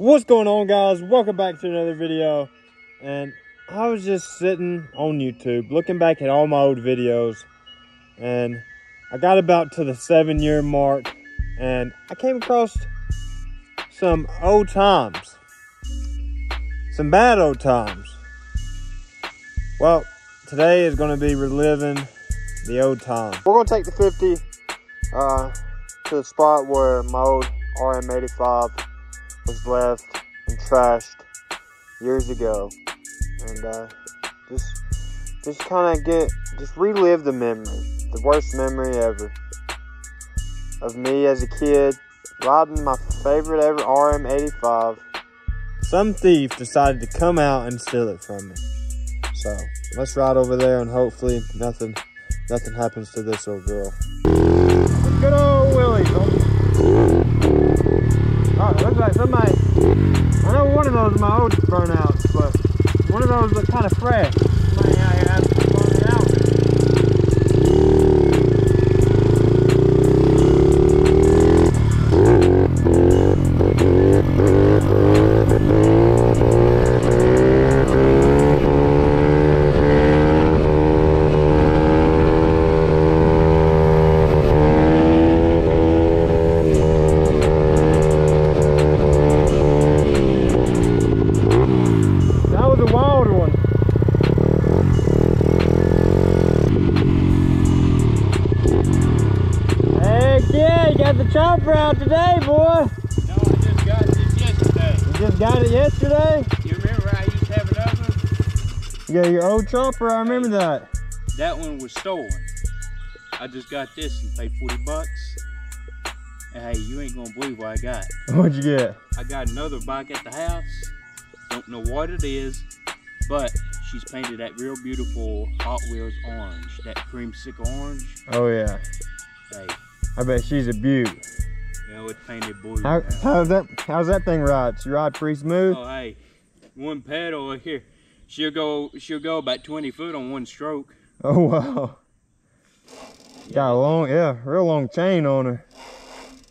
What's going on guys? Welcome back to another video. And I was just sitting on YouTube looking back at all my old videos and I got about to the seven year mark and I came across some old times. Some bad old times. Well, today is going to be reliving the old times. We're going to take the 50 uh, to the spot where my old RM85 was left and trashed years ago. And uh, just, just kind of get, just relive the memory. The worst memory ever. Of me as a kid riding my favorite ever RM85. Some thief decided to come out and steal it from me. So let's ride over there and hopefully nothing nothing happens to this old girl. Good old Willie. Oh, it looks like somebody, I know one of those of my old burnouts, but one of those look kind of fresh. You got your old chopper, I remember that. That one was stolen. I just got this and paid 40 bucks. And hey, you ain't gonna believe what I got. What'd you get? I got another bike at the house. Don't know what it is, but she's painted that real beautiful Hot Wheels orange, that creamsicle orange. Oh yeah, Hey, I bet she's a beaut. you know, it's painted blue. How, how's that? How's that thing ride? She ride pretty smooth. Oh, hey, one pedal here. She'll go. She'll go about 20 foot on one stroke. Oh wow. Got a long, yeah, real long chain on her.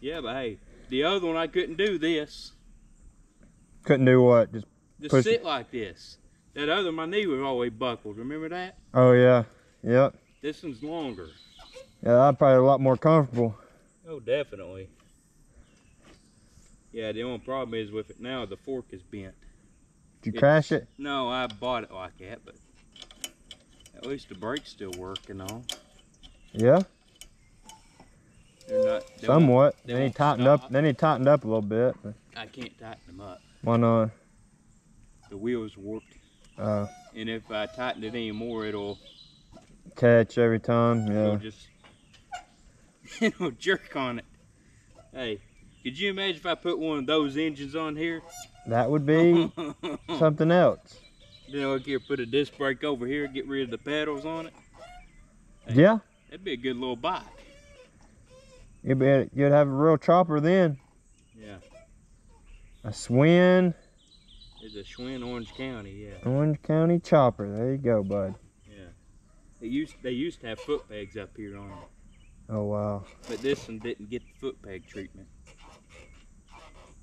Yeah, but hey, the other one I couldn't do this. Couldn't do what? Just Just sit like this. That other, my knee was always buckled. Remember that? oh yeah, yep. This one's longer. Yeah, that'd probably a lot more comfortable. Oh, definitely. Yeah, the only problem is with it now, the fork is bent. Did you It's- crash it? No, I bought it like that, but at least the brakes still work and all. Yeah, They're not. they somewhat. they Then he tightened up. Then he tightened up a little bit. But I can't tighten them up. why not? The wheels warped, Uh, and if I tighten it anymore, it'll catch every time. Yeah. it'll just it'll jerk on it. Hey, could you imagine if I put one of those engines on here? That would be something else. You know, like here, put a disc brake over here, get rid of the pedals on it. Hey. Yeah, That'd be a good little bike. you'd be, you'd have a real chopper then. Yeah, A Swin it's a Schwinn, Orange County. Yeah, Orange County chopper. There you go, bud. yeah. They used they used to have foot pegs up here on it, Oh wow. but this one didn't get the foot peg treatment.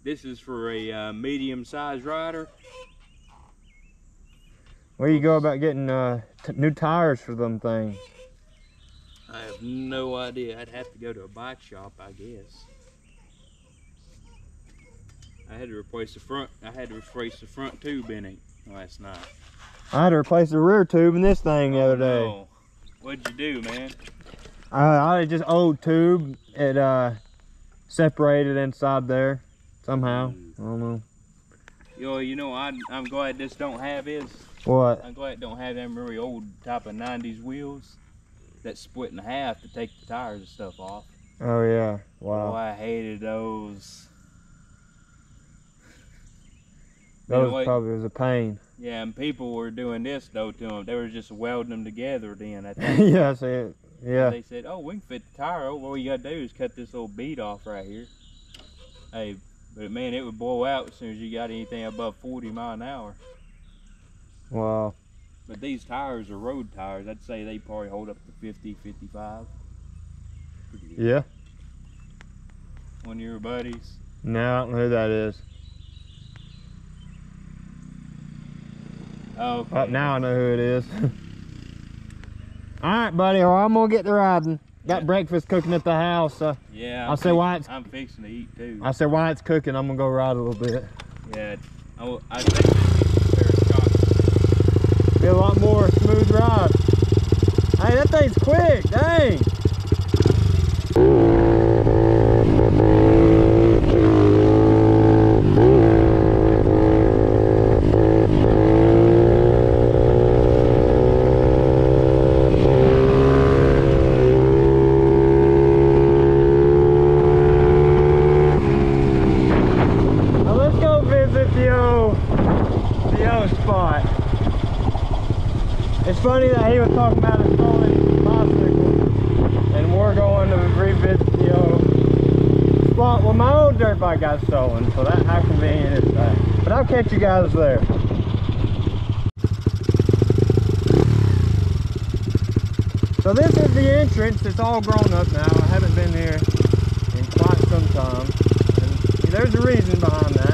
This is for a uh, medium-sized rider. Where you go about getting uh, t- new tires for them things? I have no idea. I'd have to go to a bike shop, I guess. I had to replace the front. I had to replace the front tube in it last night. I had to replace the rear tube in this thing the other day. Oh, What'd you do, man? Uh, I had just old tube. It uh, separated inside there somehow. Mm. I don't know. Yo, you know, I, I'm glad this don't have is. What? I'm glad it don't have them really old type of 90s wheels that split in half to take the tires and stuff off. Oh yeah. Wow. Oh, I hated those. That was probably was a pain. Yeah, and people were doing this though to them. They were just welding them together then. I think. yeah. See it. Yeah. They said, "Oh, we can fit the tire over. All you gotta do is cut this little bead off right here." Hey, but man, it would blow out as soon as you got anything above 40 mile an hour. Wow. But these tires are road tires. I'd say they probably hold up to 50, 55. Yeah. One of your buddies? No, I don't know who that is. Okay. Right now I know who it is. All right, buddy, or I'm going to get the riding. Got breakfast cooking at the house. Uh, Yeah. I'm say why it's- I'm fixing to eat too. I said why it's cooking, I'm gonna go ride a little bit. yeah. I, I think this is Scott. Be a lot more smooth ride. Hey, that thing's quick. Dang. Now let's go visit the old, the old spot. It's funny that he was talking about a stolen bicycle, and we're going to revisit the old spot where my bike got stolen. So that how convenient is that? But I'll catch you guys there. So this is the entrance. It's all grown up now. I haven't been here in quite some time. And there's a reason behind that,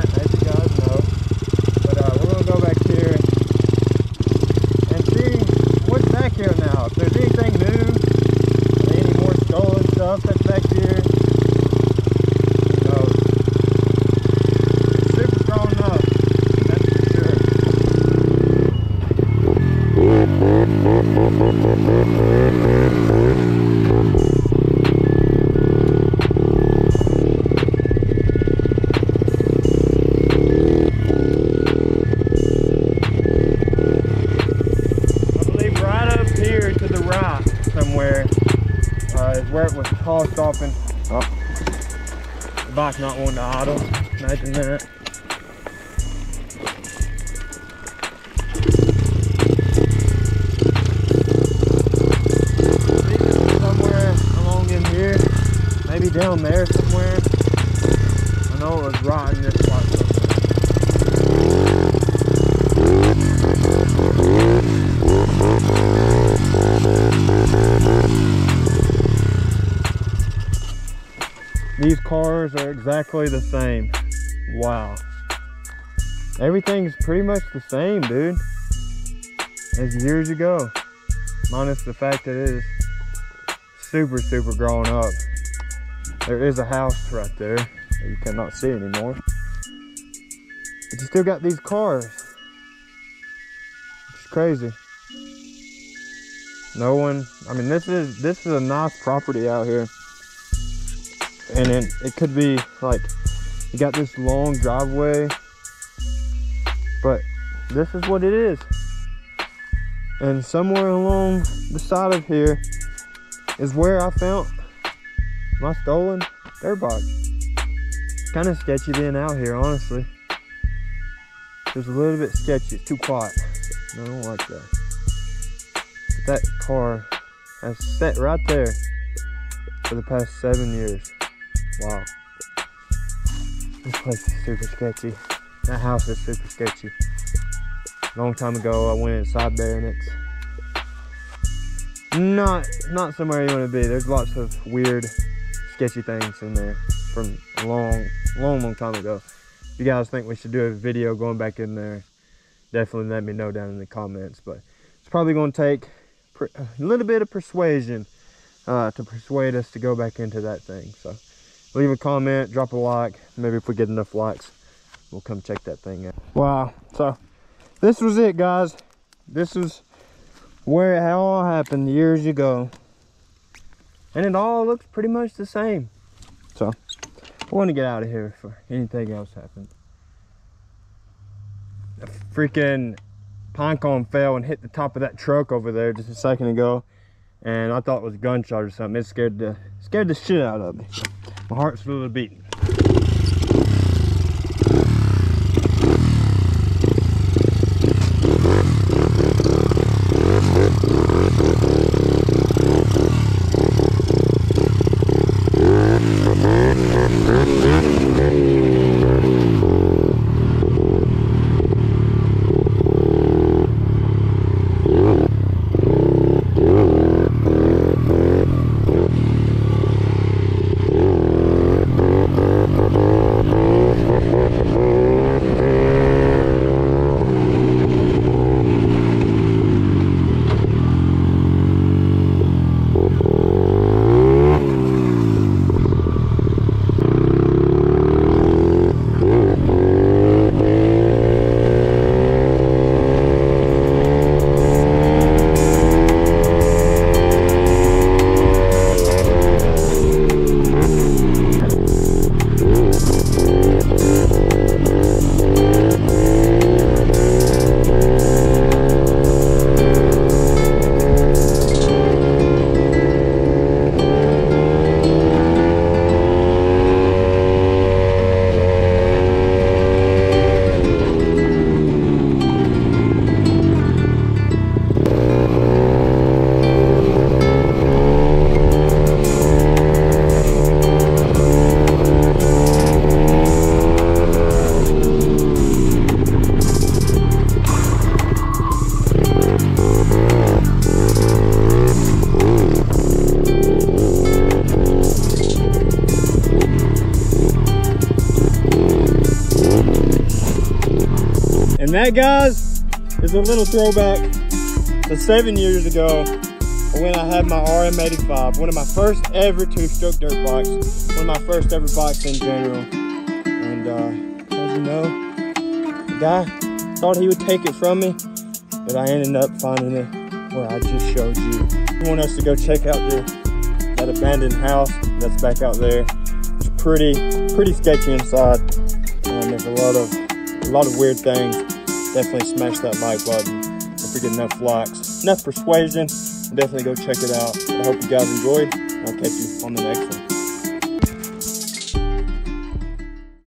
the not wanting to idle. Imagine that. Somewhere along in here, maybe down there somewhere. I know it was right exactly the same. Wow. Everything's pretty much the same, dude. As years ago. Minus the fact that it is super, super grown up. There is a house right there that you cannot see anymore. But you still got these cars. It's crazy. No one, I mean, this is, this is a nice property out here and then it could be like you got this long driveway but this is what it is. And somewhere along the side of here is where I found my stolen dirt bike kind of sketchy being out here honestly. It's a little bit sketchy. It's too quiet. I don't like that. But that car has sat right there for the past seven years Wow. This place is super sketchy. That house is super sketchy. Long time ago, I went inside there and it's not not somewhere you want to be. There's lots of weird, sketchy things in there from a long, long, long time ago. If you guys think we should do a video going back in there, definitely let me know down in the comments. But it's probably going to take a little bit of persuasion uh, to persuade us to go back into that thing. So leave a comment, drop a like. Maybe if we get enough likes, we'll come check that thing out. Wow. So this was it, guys. This is where it all happened years ago. And it all looks pretty much the same. So I want to get out of here before anything else happens. A freaking pine cone fell and hit the top of that truck over there just a second ago. And I thought it was a gunshot or something. It scared the scared the shit out of me. My heart's a little beating. And that, guys, is a little throwback to seven years ago when I had my RM85, one of my first ever two-stroke dirt bikes, one of my first ever bikes in general. And uh, as you know, the guy thought he would take it from me, but I ended up finding it where I just showed you. I want us to go check out the, that abandoned house that's back out there. It's pretty, pretty sketchy inside. And there's a lot of, a lot of weird things. Definitely smash that like button if we get enough likes, enough persuasion definitely go check it out. I hope you guys enjoyed. I'll catch you on the next one.